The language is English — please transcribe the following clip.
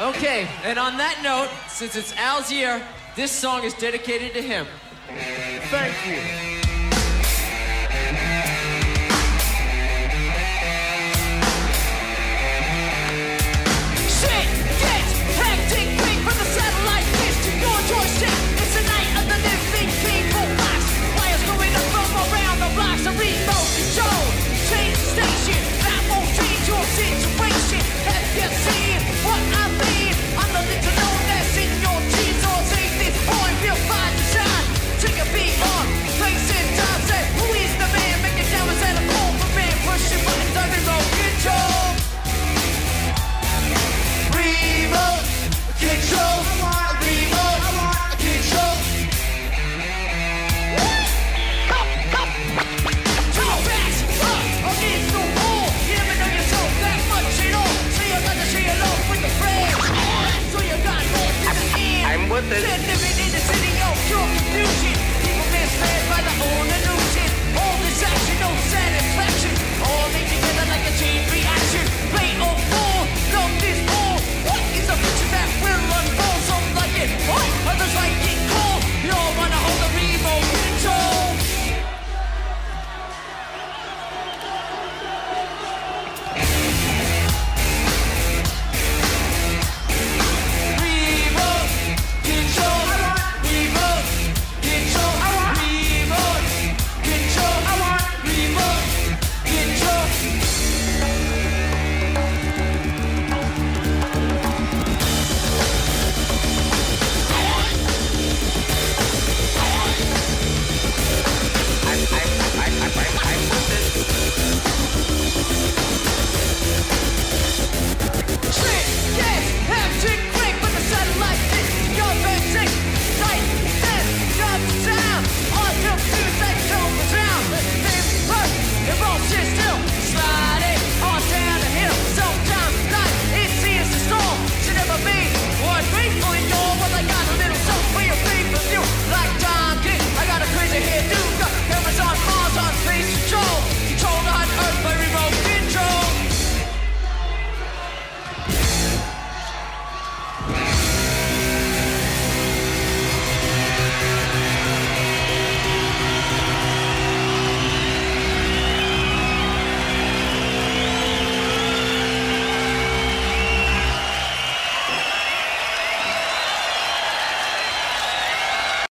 Okay, and on that note, since it's Al's year, this song is dedicated to him. Thank you. Entonces...